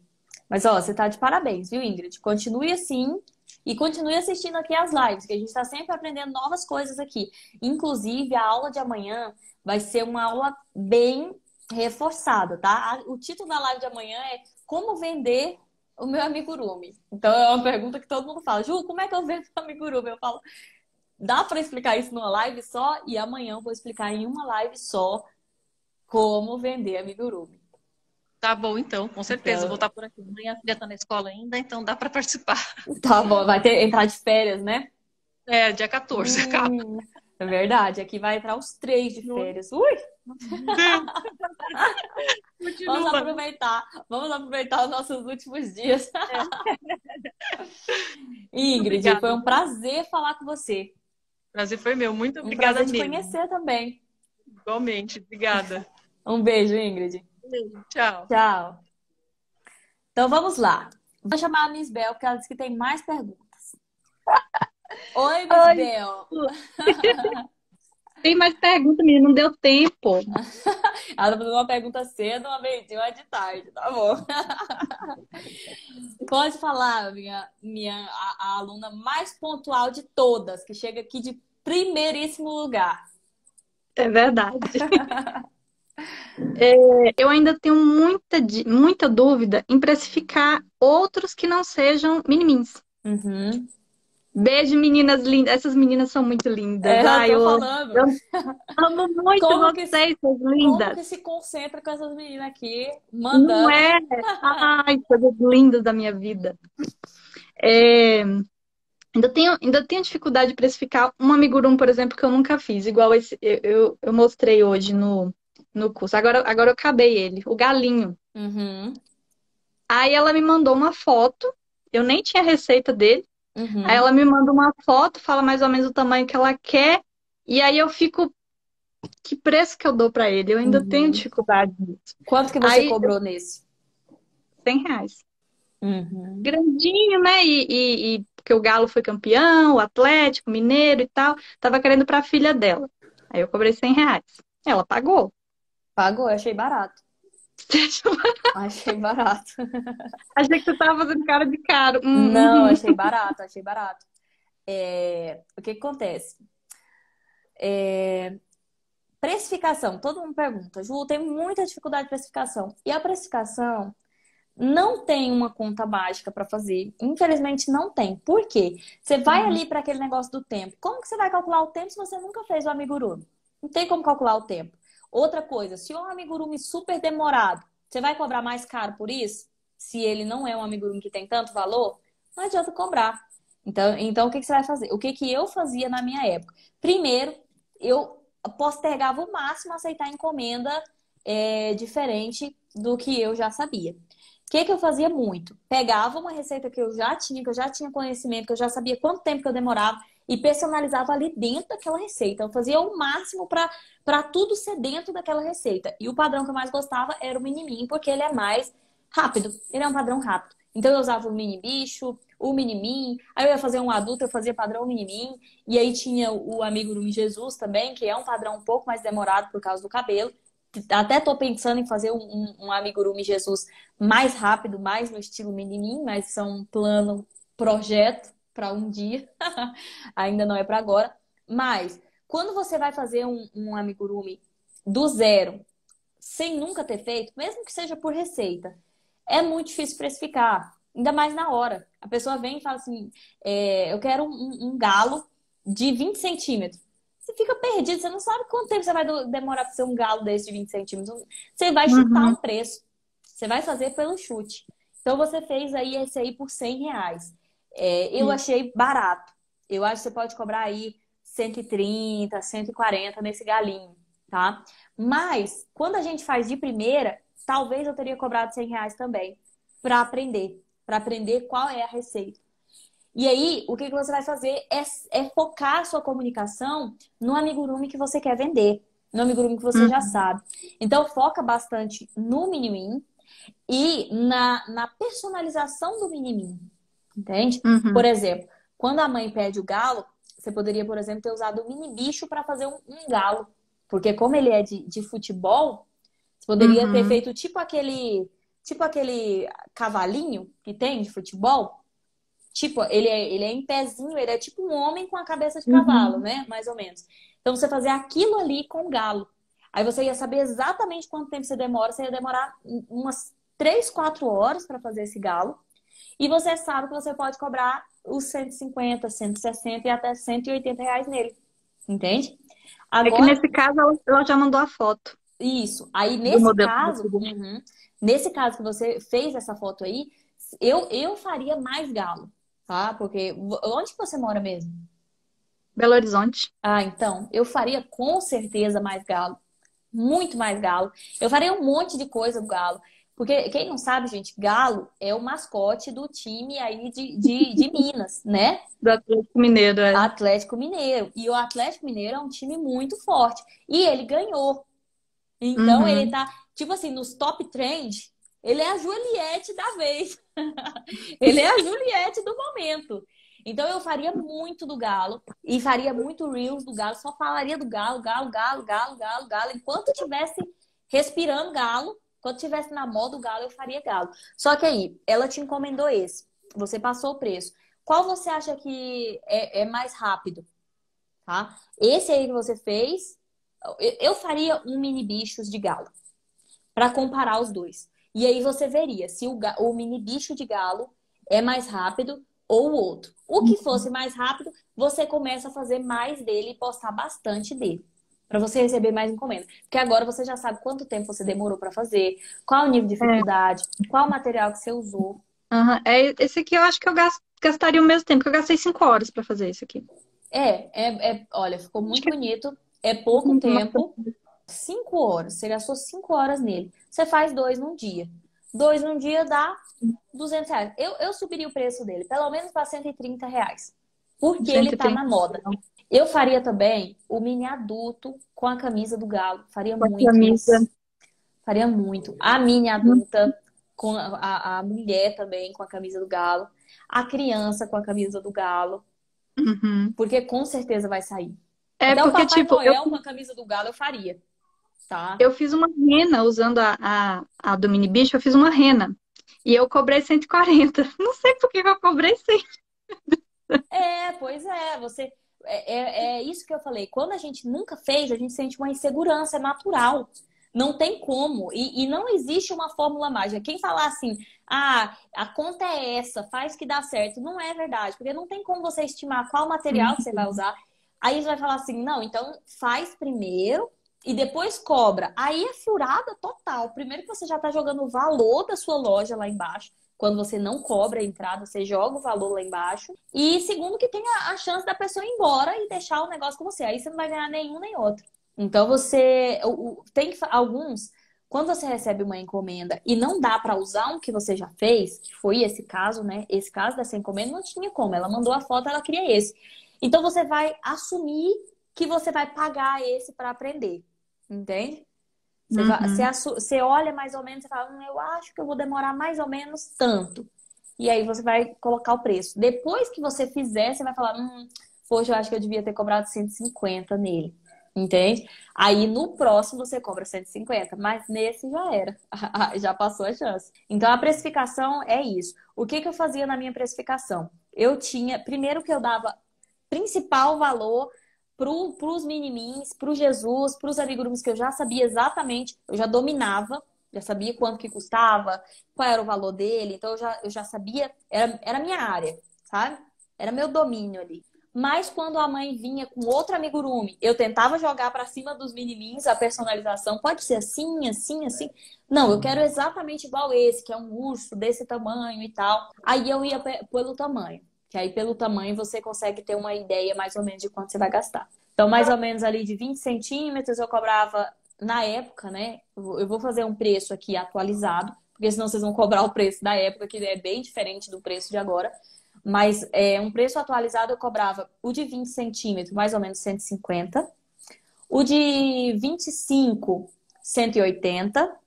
Mas, ó, você tá de parabéns, viu, Ingrid? Continue assim e continue assistindo aqui as lives, que a gente está sempre aprendendo novas coisas aqui. Inclusive, a aula de amanhã vai ser uma aula bem reforçada, tá? O título da live de amanhã é Como Vender o meu amigurumi. Então é uma pergunta que todo mundo fala, Ju, como é que eu vendo o amigurumi? Eu falo, dá para explicar isso numa live só? E amanhã eu vou explicar em uma live só como vender amigurumi. Tá bom, então, com certeza. Então... Vou estar por aqui. Amanhã a filha está na escola ainda, então dá para participar. Tá bom, vai ter entrar de férias, né? É, dia 14, hum, acaba. É verdade, aqui vai entrar os três de férias. Ui! vamos aproveitar, vamos aproveitar os nossos últimos dias. É. Ingrid, obrigada. foi um prazer falar com você. Prazer foi meu. Muito obrigada. Um prazer te conhecer também. Igualmente. Obrigada. Um beijo, Ingrid. Beijo. Tchau. Tchau. Então vamos lá. Vou chamar a Miss Bel, porque ela disse que tem mais perguntas. Oi, Miss Oi. Bel. Tem mais perguntas, menina, não deu tempo. Ela tá fazendo uma pergunta cedo, uma vez uma de tarde, tá bom. Pode falar, minha, minha a, a, aluna mais pontual de todas, que chega aqui de primeiríssimo lugar. É verdade. é, eu ainda tenho muita, muita dúvida em precificar outros que não sejam minimins. Uhum. Beijo, meninas lindas. Essas meninas são muito lindas. É, Ai, eu, falando. eu amo muito como vocês, que, suas lindas. Como que se concentra com essas meninas aqui, mandando. Não é? Ai, coisas lindas da minha vida. É... Ainda tenho, ainda tenho dificuldade de precificar um amigurumi, por exemplo, que eu nunca fiz, igual esse eu, eu, eu mostrei hoje no, no curso. Agora, agora eu acabei ele, o galinho. Uhum. Aí ela me mandou uma foto, eu nem tinha receita dele. Uhum. Aí ela me manda uma foto, fala mais ou menos o tamanho que ela quer, e aí eu fico. Que preço que eu dou para ele? Eu ainda uhum. tenho dificuldade nisso. Quanto que você aí, cobrou nesse? 100 reais. Uhum. Grandinho, né? E, e, e, porque o Galo foi campeão, o Atlético, Mineiro e tal. Tava querendo para a filha dela. Aí eu cobrei 100 reais. Ela pagou. Pagou, eu achei barato. Achei barato. Achei que você tava fazendo cara de caro. Hum. Não, achei barato, achei barato. É... O que, que acontece? É... Precificação. Todo mundo pergunta, Ju, tem muita dificuldade de precificação. E a precificação não tem uma conta mágica para fazer. Infelizmente não tem. Por quê? Você vai uhum. ali para aquele negócio do tempo. Como que você vai calcular o tempo se você nunca fez o amigurumi? Não tem como calcular o tempo. Outra coisa, se é um amigurumi super demorado, você vai cobrar mais caro por isso? Se ele não é um amigurumi que tem tanto valor, não adianta cobrar. Então, então o que, que você vai fazer? O que, que eu fazia na minha época? Primeiro, eu postergava o máximo aceitar encomenda é, diferente do que eu já sabia. O que, que eu fazia muito? Pegava uma receita que eu já tinha, que eu já tinha conhecimento, que eu já sabia quanto tempo que eu demorava, e personalizava ali dentro daquela receita. Eu fazia o máximo para tudo ser dentro daquela receita. E o padrão que eu mais gostava era o mini porque ele é mais rápido. Ele é um padrão rápido. Então eu usava o mini bicho, o mini min. Aí eu ia fazer um adulto, eu fazia padrão mini min. E aí tinha o amigo do Jesus também, que é um padrão um pouco mais demorado por causa do cabelo. Até tô pensando em fazer um, um, um amigurumi Jesus mais rápido, mais no estilo mini min, mas são um plano, projeto para um dia, ainda não é para agora. Mas quando você vai fazer um, um amigurumi do zero, sem nunca ter feito, mesmo que seja por receita, é muito difícil precificar, ainda mais na hora. A pessoa vem e fala assim: é, eu quero um, um, galo de 20 centímetros. Você fica perdido, você não sabe quanto tempo você vai demorar para ser um galo desse de 20 centímetros. Você vai chutar uhum. um preço. Você vai fazer pelo chute. Então você fez aí esse aí por 100 reais. É, eu hum. achei barato. Eu acho que você pode cobrar aí 130, 140 nesse galinho, tá? Mas, quando a gente faz de primeira, talvez eu teria cobrado 100 reais também, para aprender, para aprender qual é a receita. E aí, o que, que você vai fazer é, é, focar a sua comunicação no amigurumi que você quer vender, no amigurumi que você uhum. já sabe. Então, foca bastante no mini e na, na personalização do mini Entende? Uhum. Por exemplo, quando a mãe pede o galo, você poderia, por exemplo, ter usado o mini bicho para fazer um, um, galo. Porque como ele é de, de futebol, você poderia uhum. ter feito tipo aquele, tipo aquele cavalinho que tem de futebol. Tipo, ele é, ele é em pezinho, ele é tipo um homem com a cabeça de cavalo, uhum. né? Mais ou menos. Então você fazer aquilo ali com o galo. Aí você ia saber exatamente quanto tempo você demora. Você ia demorar umas 3, 4 horas para fazer esse galo. E você sabe que você pode cobrar os 150, 160 e até 180 reais nele. Entende? Agora, é que nesse caso ela já mandou a foto. Isso. Aí nesse caso, uhum, nesse caso que você fez essa foto aí, eu, eu faria mais galo, tá? Porque onde que você mora mesmo? Belo Horizonte. Ah, então, eu faria com certeza mais galo. Muito mais galo. Eu faria um monte de coisa do galo. Porque quem não sabe, gente, Galo é o mascote do time aí de, de, de Minas, né? Do Atlético Mineiro, é. Atlético Mineiro. E o Atlético Mineiro é um time muito forte. E ele ganhou. Então uhum. ele tá, tipo assim, nos top trend, ele é a Juliette da vez. ele é a Juliette do momento. Então eu faria muito do Galo e faria muito Reels do Galo, só falaria do Galo, Galo, Galo, Galo, Galo, Galo, enquanto tivesse respirando Galo, quando tivesse na moda o Galo, eu faria Galo. Só que aí, ela te encomendou esse, você passou o preço. Qual você acha que é, é mais rápido? Tá? Esse aí que você fez, eu faria um mini bichos de Galo para comparar os dois. E aí você veria se o, o mini bicho de galo é mais rápido ou o outro. O que fosse mais rápido, você começa a fazer mais dele e postar bastante dele. Para você receber mais encomenda. Porque agora você já sabe quanto tempo você demorou para fazer, qual o nível de dificuldade, é. qual o material que você usou. Uhum. É, esse aqui eu acho que eu gastaria o mesmo tempo, que eu gastei cinco horas para fazer isso aqui. É, é, é, olha, ficou muito bonito. É pouco tempo. Cinco horas. Você gastou cinco horas nele. Você faz dois num dia. Dois num dia dá 200 reais. Eu, eu subiria o preço dele, pelo menos para 130 reais. Porque 130. ele tá na moda. Eu faria também o mini adulto com a camisa do galo. Faria com muito. Camisa. Isso. Faria muito. A mini adulta com a, a, mulher também com a camisa do galo. A criança com a camisa do galo. Uhum. Porque com certeza vai sair. É então, porque, Papai tipo, Noel eu... com a camisa do galo eu faria. Tá. Eu fiz uma rena usando a, a, a do mini bicho, eu fiz uma rena. E eu cobrei 140. Não sei por que eu cobrei 100. É, pois é. Você. É, é, é, isso que eu falei. Quando a gente nunca fez, a gente sente uma insegurança, é natural. Não tem como. E, e, não existe uma fórmula mágica. Quem falar assim, ah, a conta é essa, faz que dá certo, não é verdade. Porque não tem como você estimar qual material que você vai usar. Aí você vai falar assim, não, então faz primeiro e depois cobra. Aí é furada total. Primeiro que você já está jogando o valor da sua loja lá embaixo. Quando você não cobra a entrada, você joga o valor lá embaixo. E segundo que tem a, chance da pessoa ir embora e deixar o negócio com você. Aí você não vai ganhar nenhum nem outro. Então você tem alguns quando você recebe uma encomenda e não dá para usar um que você já fez, que foi esse caso, né? Esse caso dessa encomenda não tinha como. Ela mandou a foto, ela queria esse. Então você vai assumir que você vai pagar esse para aprender. Entende? Você, uhum. vai, você, você, olha mais ou menos e fala, hum, eu acho que eu vou demorar mais ou menos tanto. E aí você vai colocar o preço. Depois que você fizer, você vai falar, hum, poxa, eu acho que eu devia ter cobrado 150 nele. Entende? Aí no próximo você cobra 150, mas nesse já era. já passou a chance. Então a precificação é isso. O que, que eu fazia na minha precificação? Eu tinha, primeiro que eu dava principal valor para os minimins, para o Jesus, para os amigurumis que eu já sabia exatamente, eu já dominava, já sabia quanto que custava, qual era o valor dele, então eu já, eu já sabia, era, era minha área, sabe? Era meu domínio ali. Mas quando a mãe vinha com outro amigurumi, eu tentava jogar para cima dos minimins a personalização. Pode ser assim, assim, assim. Não, eu quero exatamente igual esse, que é um urso desse tamanho e tal. Aí eu ia pelo tamanho. Que aí, pelo tamanho, você consegue ter uma ideia mais ou menos de quanto você vai gastar. Então, mais ou menos ali de 20 centímetros, eu cobrava na época, né? Eu vou fazer um preço aqui atualizado, porque senão vocês vão cobrar o preço da época, que é bem diferente do preço de agora. Mas é, um preço atualizado eu cobrava o de 20 centímetros, mais ou menos 150. O de 25, 180.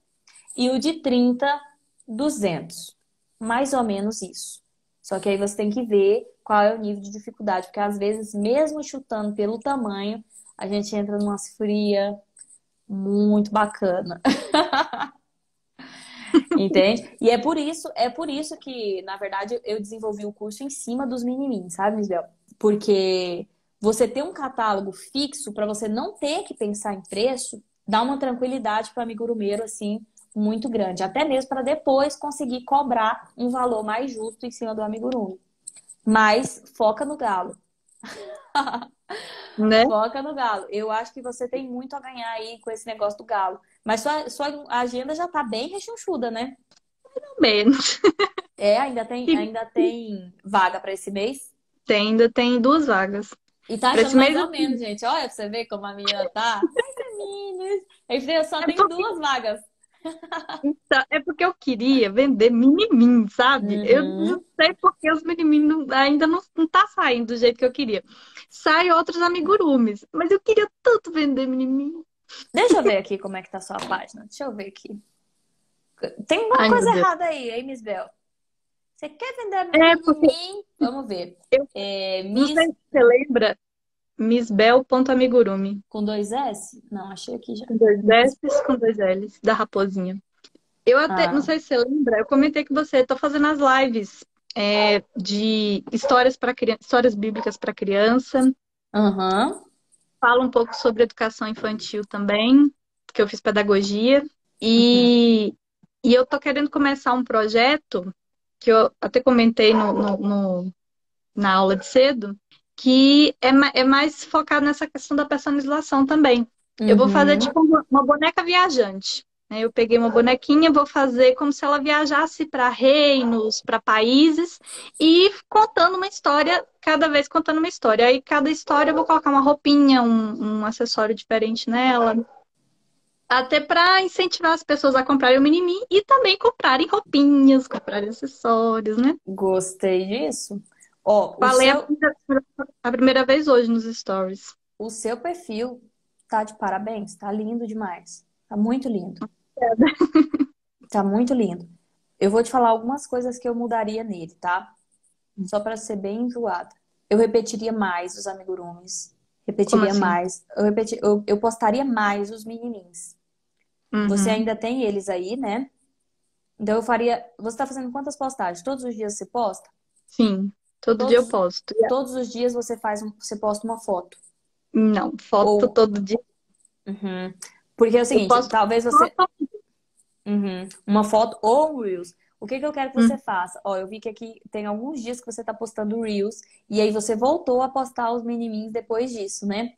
E o de 30, 200. Mais ou menos isso. Só que aí você tem que ver qual é o nível de dificuldade, porque às vezes, mesmo chutando pelo tamanho, a gente entra numa fria muito bacana. Entende? E é por isso, é por isso que, na verdade, eu desenvolvi o curso em cima dos menininhos, sabe, Misbel? Porque você ter um catálogo fixo para você não ter que pensar em preço, dá uma tranquilidade para o amigurumeiro assim muito grande, até mesmo para depois conseguir cobrar um valor mais justo em cima do amigurumi. Mas foca no galo. Né? Foca no galo. Eu acho que você tem muito a ganhar aí com esse negócio do galo. Mas sua, sua agenda já tá bem rechonchuda, né? Mais ou menos. É, ainda tem, ainda tem vaga para esse mês? Tem, ainda tem duas vagas. E tá achando mais ou menos, gente. Olha pra você ver como a menina tá. Mais ou menos. Aí só é tem duas vagas. Então, é porque eu queria vender mini sabe? Uhum. Eu não sei porque os mini ainda não, não tá saindo do jeito que eu queria. Sai outros amigurumis, mas eu queria tanto vender mini Deixa eu ver aqui como é que tá a sua página. Deixa eu ver aqui. Tem uma Ai, coisa errada aí, hein, Miss Bel? Você quer vender mini é porque... Vamos ver. Eu... É, Miss... Não sei se você lembra, missbel.amigurumi. Com dois S? Não, achei aqui já. Com dois S, com dois L's, da raposinha. Eu até, ah. não sei se você lembra, eu comentei com você, tô fazendo as lives é, de histórias para histórias bíblicas para criança. Uhum. Falo um pouco sobre educação infantil também, porque eu fiz pedagogia. E, uhum. e eu tô querendo começar um projeto que eu até comentei no, no, no na aula de cedo, que é, é mais focado nessa questão da personalização também. Uhum. Eu vou fazer uhum. tipo uma boneca viajante. Né? Eu peguei uma bonequinha, vou fazer como se ela viajasse para reinos, para países e contando uma história, cada vez contando uma história. Aí cada história eu vou colocar uma roupinha, um, um acessório diferente nela. Até para incentivar as pessoas a comprarem o Minimi e também comprarem roupinhas, comprarem acessórios, né? Gostei disso. Ó, Falei seu... a primeira vez hoje nos stories. O seu perfil tá de parabéns, tá lindo demais. Tá muito lindo. tá muito lindo. Eu vou te falar algumas coisas que eu mudaria nele, tá? Só para ser bem enjoada. Eu repetiria mais os amigurumis. Repetiria assim? mais. Eu, repeti... eu, eu, postaria mais os minimins. Uhum. Você ainda tem eles aí, né? Então eu faria. Você tá fazendo quantas postagens? Todos os dias você posta? Sim. Todo todos, dia eu posto. Todos os dias você faz um, você posta uma foto. Não, foto Ou... todo dia. Uhum. Porque é o seguinte, talvez você. Uhum. Uma foto ou Reels. O que, que eu quero que você hum. faça? Ó, eu vi que aqui tem alguns dias que você tá postando Reels e aí você voltou a postar os minimins depois disso, né?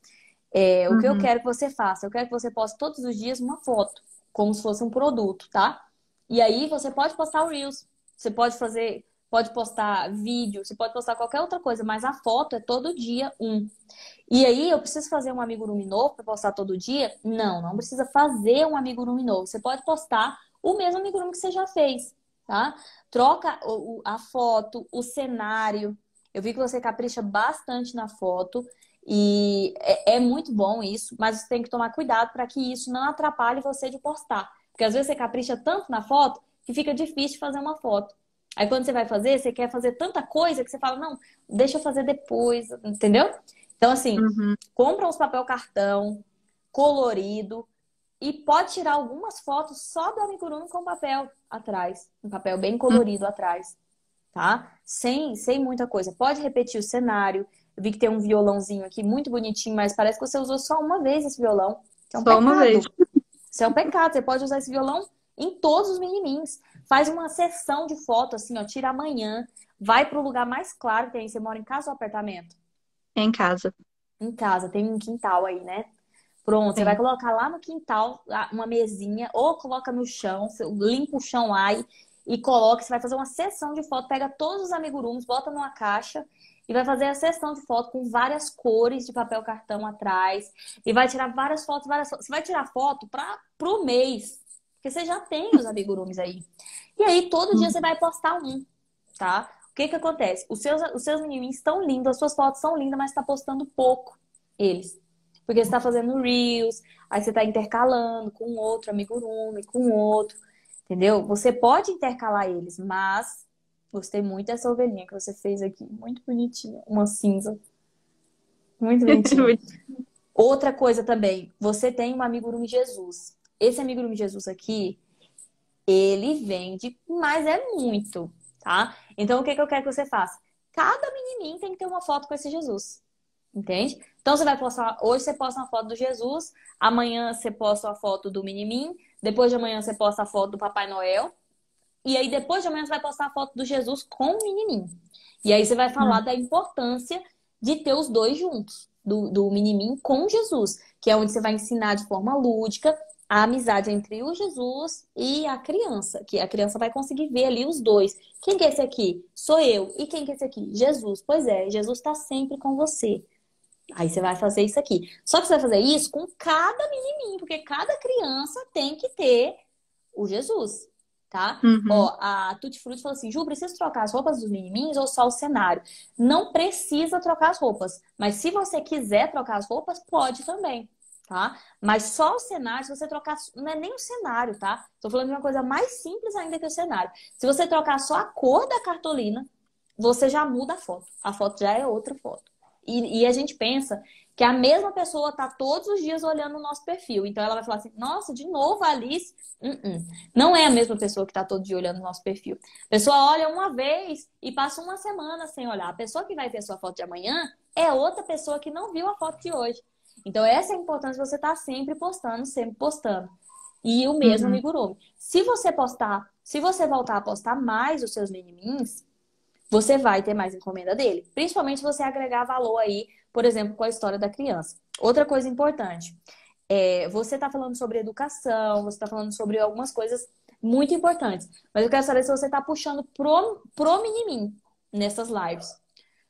É, o uhum. que eu uhum. quero que você faça? Eu quero que você poste todos os dias uma foto, como se fosse um produto, tá? E aí você pode postar o Reels. Você pode fazer pode postar vídeo, você pode postar qualquer outra coisa, mas a foto é todo dia um. E aí, eu preciso fazer um amigurumi novo para postar todo dia? Não, não precisa fazer um amigurumi novo. Você pode postar o mesmo amigurumi que você já fez, tá? Troca a foto, o cenário. Eu vi que você capricha bastante na foto e é, é muito bom isso, mas você tem que tomar cuidado para que isso não atrapalhe você de postar. Porque às vezes você capricha tanto na foto que fica difícil fazer uma foto. Aí quando você vai fazer, você quer fazer tanta coisa que você fala, não, deixa eu fazer depois, entendeu? Então, assim, uhum. compra uns papel cartão colorido e pode tirar algumas fotos só do amigurumi com papel atrás, um papel bem colorido uhum. atrás, tá? Sem, sem muita coisa. Pode repetir o cenário. Eu vi que tem um violãozinho aqui muito bonitinho, mas parece que você usou só uma vez esse violão. é um só pecado. uma vez. Isso é um pecado. Você pode usar esse violão em todos os minimins. Faz uma sessão de foto, assim, ó, tira amanhã, vai para o lugar mais claro que tem. Você mora em casa ou apartamento? É em casa. Em casa, tem um quintal aí, né? Pronto, Sim. você vai colocar lá no quintal uma mesinha, ou coloca no chão, limpa o chão lá e, e coloca. Você vai fazer uma sessão de foto, pega todos os amigurumis, bota numa caixa e vai fazer a sessão de foto com várias cores de papel cartão atrás. E vai tirar várias fotos, várias fotos. Você vai tirar foto para pro mês. Porque você já tem os amigurumis aí. E aí, todo dia você vai postar um, tá? O que que acontece? Os seus, os seus menininhos estão lindos, as suas fotos são lindas, mas está postando pouco eles. Porque você está fazendo reels, aí você está intercalando com outro amigurumi, com outro, entendeu? Você pode intercalar eles, mas gostei muito dessa ovelhinha que você fez aqui. Muito bonitinha. Uma cinza. Muito bonitinha. Outra coisa também, você tem um amigurumi Jesus. Esse amigurumi Jesus aqui, ele vende, mas é muito, tá? Então, o que, que eu quero que você faça? Cada menininho tem que ter uma foto com esse Jesus. Entende? Então, você vai postar... Hoje você posta uma foto do Jesus, amanhã você posta a foto do menininho, depois de amanhã você posta a foto do Papai Noel, e aí depois de amanhã você vai postar a foto do Jesus com o menininho. E aí você vai falar hum. da importância de ter os dois juntos, do, do menininho com Jesus, que é onde você vai ensinar de forma lúdica a amizade entre o Jesus e a criança, que a criança vai conseguir ver ali os dois. Quem que é esse aqui? Sou eu. E quem que é esse aqui? Jesus. Pois é, Jesus está sempre com você. Aí você vai fazer isso aqui. Só que você vai fazer isso com cada menininho, porque cada criança tem que ter o Jesus, tá? Uhum. Ó, a Tutti Frutti falou assim, Ju, precisa trocar as roupas dos menininhos ou só o cenário? Não precisa trocar as roupas, mas se você quiser trocar as roupas, pode também, tá? Mas só o cenário, se você trocar, não é nem o cenário, tá? Tô falando de uma coisa mais simples ainda que o cenário. Se você trocar só a cor da cartolina, você já muda a foto. A foto já é outra foto. E, e a gente pensa que a mesma pessoa está todos os dias olhando o nosso perfil. Então ela vai falar assim: nossa, de novo a Alice. Uh -uh. Não é a mesma pessoa que está todo dia olhando o nosso perfil. A pessoa olha uma vez e passa uma semana sem olhar. A pessoa que vai ver sua foto de amanhã é outra pessoa que não viu a foto de hoje. Então, essa é a importância de você estar tá sempre postando, sempre postando. E o mesmo uhum. amigurumi. Se você postar, se você voltar a postar mais os seus minimins, você vai ter mais encomenda dele. Principalmente se você agregar valor aí, por exemplo, com a história da criança. Outra coisa importante, é, você está falando sobre educação, você está falando sobre algumas coisas muito importantes. Mas eu quero saber se você está puxando pro, pro minimin nessas lives.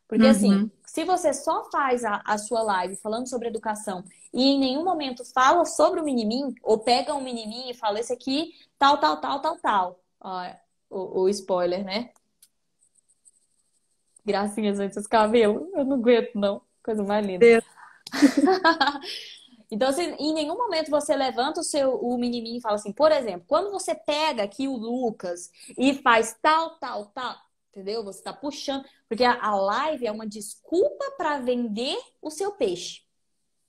Porque assim, uhum. assim, se você só faz a, a, sua live falando sobre educação e em nenhum momento fala sobre o minimin, ou pega um minimin e fala esse aqui, tal, tal, tal, tal, tal. Ó, o, o spoiler, né? Gracinhas antes dos cabelos. Eu não aguento, não. Coisa mais linda. então, assim, em nenhum momento você levanta o seu o menininho e fala assim, por exemplo, quando você pega aqui o Lucas e faz tal, tal, tal, entendeu? Você está puxando, porque a, a, live é uma desculpa para vender o seu peixe.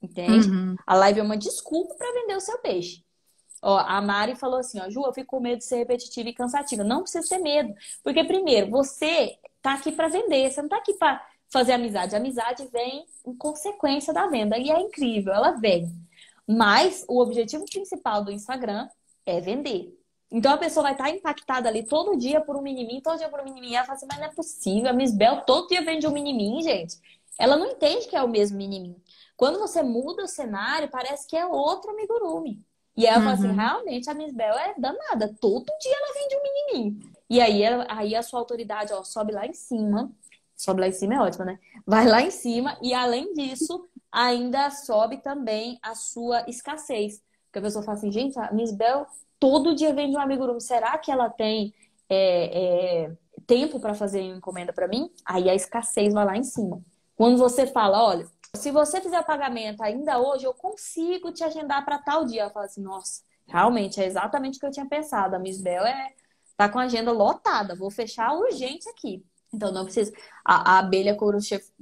Entende? Uhum. A live é uma desculpa para vender o seu peixe. Ó, a Mari falou assim, ó, Ju, eu fico com medo de ser repetitiva e cansativa. Não precisa ter medo. Porque, primeiro, você tá aqui para vender, você não tá aqui para fazer amizade. A amizade vem em consequência da venda. E é incrível, ela vem. Mas o objetivo principal do Instagram é vender. Então a pessoa vai estar impactada ali todo dia por um minimin, todo dia por um minimin. Ela fala assim, mas não é possível. A Miss Bell todo dia vende um minimin, gente. Ela não entende que é o mesmo minimin. Quando você muda o cenário, parece que é outro amigurumi. E ela uhum. fala assim, uhum. realmente a Miss Bell é danada. Todo dia ela vende um minimin. E aí, aí a sua autoridade ó, sobe lá em cima. Sobe lá em cima é ótimo, né? Vai lá em cima e além disso, ainda sobe também a sua escassez. Porque a pessoa fala assim, gente, a Miss Bell todo dia vende um amigurumi. Será que ela tem é, é, tempo para fazer encomenda para mim? Aí a escassez vai lá em cima. Quando você fala, olha, se você fizer o pagamento ainda hoje, eu consigo te agendar para tal dia. Ela fala assim, nossa, realmente é exatamente o que eu tinha pensado. A Miss Bell é Tá com a agenda lotada, vou fechar urgente aqui. Então não precisa. A, a abelha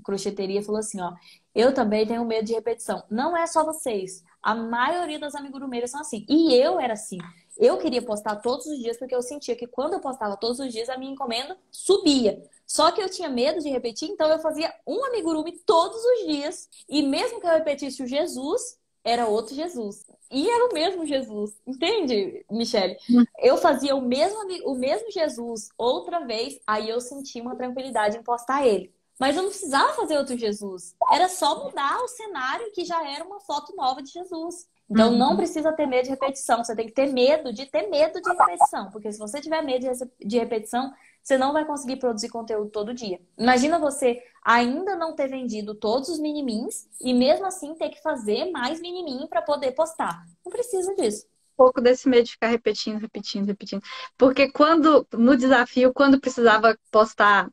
crocheteria falou assim, ó. Eu também tenho medo de repetição. Não é só vocês. A maioria das amigurumeiras são assim. E eu era assim. Eu queria postar todos os dias porque eu sentia que quando eu postava todos os dias a minha encomenda subia. Só que eu tinha medo de repetir, então eu fazia um amigurumi todos os dias. E mesmo que eu repetisse o Jesus, era outro Jesus. E era o mesmo Jesus. Entende, Michele? Hum. Eu fazia o mesmo, o mesmo Jesus outra vez, aí eu senti uma tranquilidade em postar ele. Mas eu não precisava fazer outro Jesus. Era só mudar o cenário que já era uma foto nova de Jesus. Então uhum. não precisa ter medo de repetição. Você tem que ter medo de ter medo de repetição. Porque se você tiver medo de repetição, você não vai conseguir produzir conteúdo todo dia. Imagina você ainda não ter vendido todos os minimins e mesmo assim ter que fazer mais minimin para poder postar. Não precisa disso. Um pouco desse medo de ficar repetindo, repetindo, repetindo. Porque quando, no desafio, quando precisava postar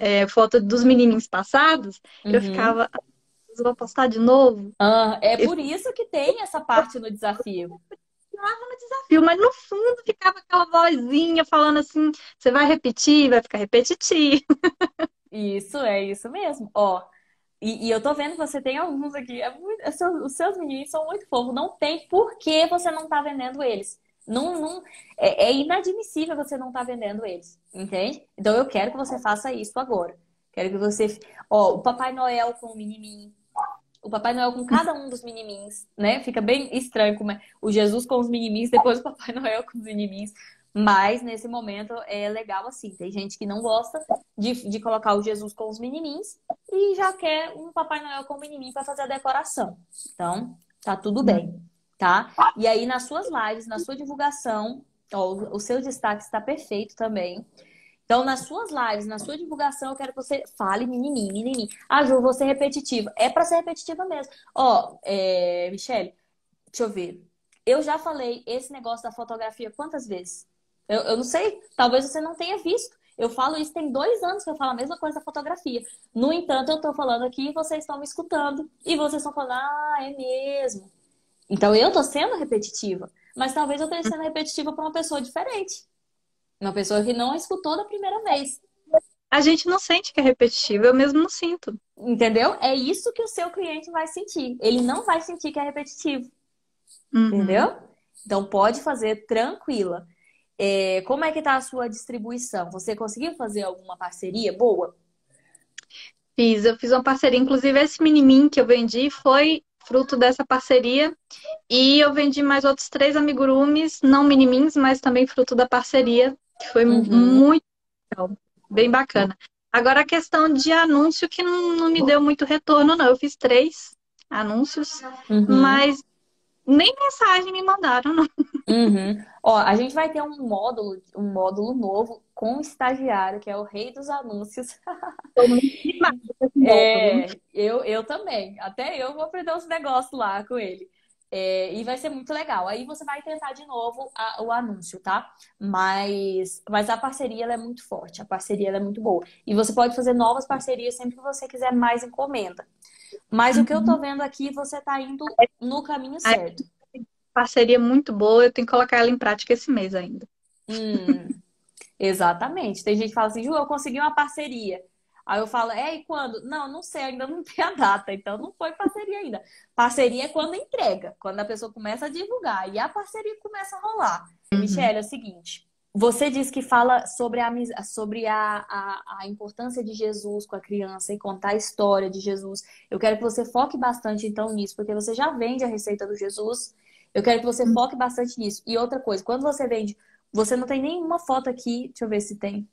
é, foto dos minimins passados, uhum. eu ficava, vou postar de novo. Ah, é por isso que tem essa parte no desafio no desafio, mas no fundo ficava aquela vozinha falando assim: você vai repetir, vai ficar repetitivo. Isso, é isso mesmo. Ó, e, e, eu tô vendo que você tem alguns aqui. É muito, é os seus meninos são muito fofos. Não tem por que você não tá vendendo eles. Não, não, é, é inadmissível você não tá vendendo eles. Entende? Então eu quero que você faça isso agora. Quero que você. Ó, o Papai Noel com o menininho o Papai Noel com cada um dos minimins, né? Fica bem estranho como é o Jesus com os minimins, depois o Papai Noel com os minimins. Mas nesse momento é legal assim. Tem gente que não gosta de, de colocar o Jesus com os minimins e já quer um Papai Noel com o minimin para fazer a decoração. Então, tá tudo bem, tá? E aí nas suas lives, na sua divulgação, ó, o seu destaque está perfeito também. Então, nas suas lives, na sua divulgação, eu quero que você fale menininho, menininho. Ah, Ju, vou ser repetitiva. É para ser repetitiva mesmo. Ó, é, Michelle, deixa eu ver. Eu já falei esse negócio da fotografia quantas vezes? Eu, eu não sei, talvez você não tenha visto. Eu falo isso tem dois anos que eu falo a mesma coisa da fotografia. No entanto, eu estou falando aqui e vocês estão me escutando. E vocês estão falando, ah, é mesmo. Então eu estou sendo repetitiva. Mas talvez eu esteja sendo repetitiva para uma pessoa diferente. Uma pessoa que não escutou da primeira vez. A gente não sente que é repetitivo, eu mesmo não sinto. Entendeu? É isso que o seu cliente vai sentir. Ele não vai sentir que é repetitivo. Uhum. Entendeu? Então pode fazer tranquila. É, como é que está a sua distribuição? Você conseguiu fazer alguma parceria boa? Fiz, eu fiz uma parceria. Inclusive, esse mini que eu vendi foi fruto dessa parceria. E eu vendi mais outros três amigurumis, não minimins, mas também fruto da parceria, foi uhum. muito legal, bem bacana. Agora, a questão de anúncio que não, não me deu muito retorno, não. Eu fiz três anúncios, uhum. mas nem mensagem me mandaram, não. Uhum. Ó, a gente vai ter um módulo, um módulo novo com o estagiário, que é o rei dos anúncios. é, eu, eu também. Até eu vou aprender uns negócios lá com ele. É, e vai ser muito legal. Aí você vai tentar de novo a, o anúncio, tá? Mas, mas a parceria é muito forte, a parceria é muito boa. E você pode fazer novas parcerias sempre que você quiser mais encomenda. Mas uhum. o que eu tô vendo aqui, você tá indo no caminho certo. Parceria muito boa, eu tenho que colocar ela em prática esse mês ainda. Hum, exatamente. Tem gente que fala assim, Ju, eu consegui uma parceria. Aí eu falo, é, e quando? Não, não sei, ainda não tem a data, então não foi parceria ainda. Parceria é quando entrega, quando a pessoa começa a divulgar, e a parceria começa a rolar. Uhum. Michelle, é o seguinte, você diz que fala sobre, a, sobre a, a, a, importância de Jesus com a criança e contar a história de Jesus. Eu quero que você foque bastante, então, nisso, porque você já vende a receita do Jesus. Eu quero que você hum. foque bastante nisso. E outra coisa, quando você vende, você não tem nenhuma foto aqui, deixa eu ver se tem,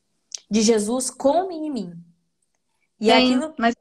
de Jesus com o menininho. E tem, aquilo... mas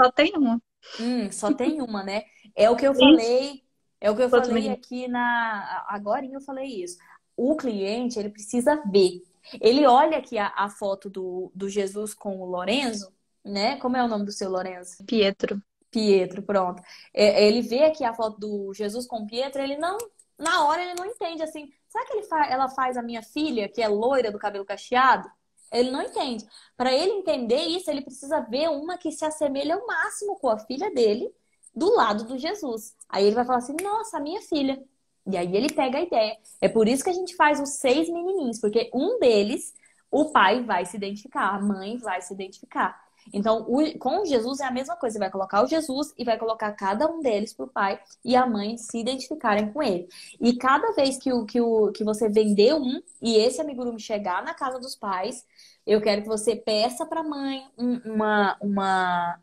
só tem uma. Hum, só tem uma, né? É o que eu falei, é o que eu falei aqui na. Agora eu falei isso o cliente ele precisa ver. Ele olha aqui a, a foto do, do Jesus com o Lorenzo, né? Como é o nome do seu Lorenzo? Pietro. Pietro, pronto. É, ele vê aqui a foto do Jesus com Pietro, ele não, na hora ele não entende assim. Será que ele fa ela faz a minha filha, que é loira do cabelo cacheado? Ele não entende. Para ele entender isso, ele precisa ver uma que se assemelha ao máximo com a filha dele do lado do Jesus. Aí ele vai falar assim: Nossa, minha filha. E aí ele pega a ideia. É por isso que a gente faz os seis menininhos, porque um deles, o pai vai se identificar, a mãe vai se identificar. Então, o, com Jesus é a mesma coisa. Você vai colocar o Jesus e vai colocar cada um deles para o pai e a mãe se identificarem com ele. E cada vez que, o, que, o, que você vender um e esse amigurumi chegar na casa dos pais, eu quero que você peça para a mãe uma, uma,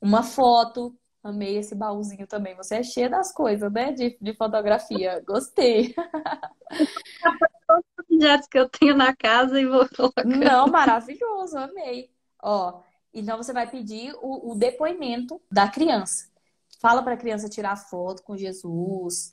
uma foto Amei esse baúzinho também. Você é cheia das coisas, né? De, de fotografia. Gostei. Todos os objetos que eu tenho na casa e vou colocar. Não, maravilhoso, amei. Ó, então você vai pedir o, o depoimento da criança. Fala para a criança tirar foto com Jesus.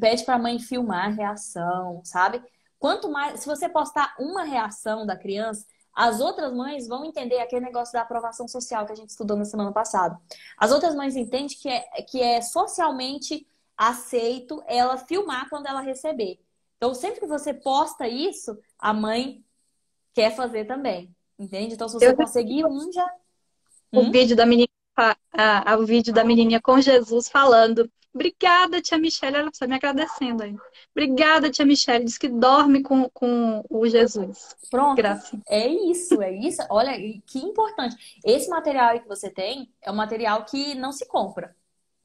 Pede para a mãe filmar a reação, sabe? Quanto mais, se você postar uma reação da criança, as outras mães vão entender aquele negócio da aprovação social que a gente estudou na semana passada. As outras mães entendem que é, que é socialmente aceito ela filmar quando ela receber. Então, sempre que você posta isso, a mãe quer fazer também. Entende? Então, se você Eu... conseguir um, já. O hum? vídeo da menina, a, a, o vídeo da menininha com Jesus falando Obrigada, tia Michelle. Ela está me agradecendo aí. Obrigada, tia Michelle. Diz que dorme com, com o Jesus. Pronto. Graças. É isso, é isso. Olha, que importante. Esse material aí que você tem é um material que não se compra.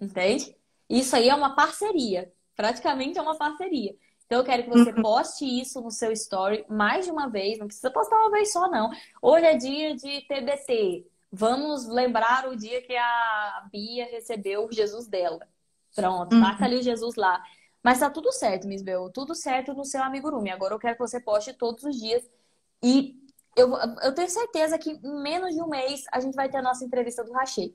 Entende? Isso aí é uma parceria. Praticamente é uma parceria. Então eu quero que você uhum. poste isso no seu story mais de uma vez. Não precisa postar uma vez só, não. Hoje é dia de TBT. Vamos lembrar o dia que a Bia recebeu o Jesus dela. Pronto, uhum. marca ali o Jesus lá. Mas tá tudo certo, Miss Bel. Tudo certo no seu amigurumi. Agora eu quero que você poste todos os dias. E eu, eu tenho certeza que em menos de um mês a gente vai ter a nossa entrevista do Rachê.